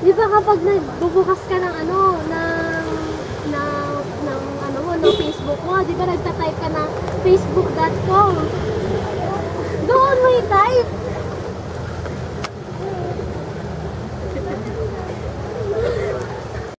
Di ba kapag nagbubukas ka ng ano, ng, ng, ng ano mo, ng Facebook mo, di ba nagta-type ka ng facebook.com? Doon mo i-type.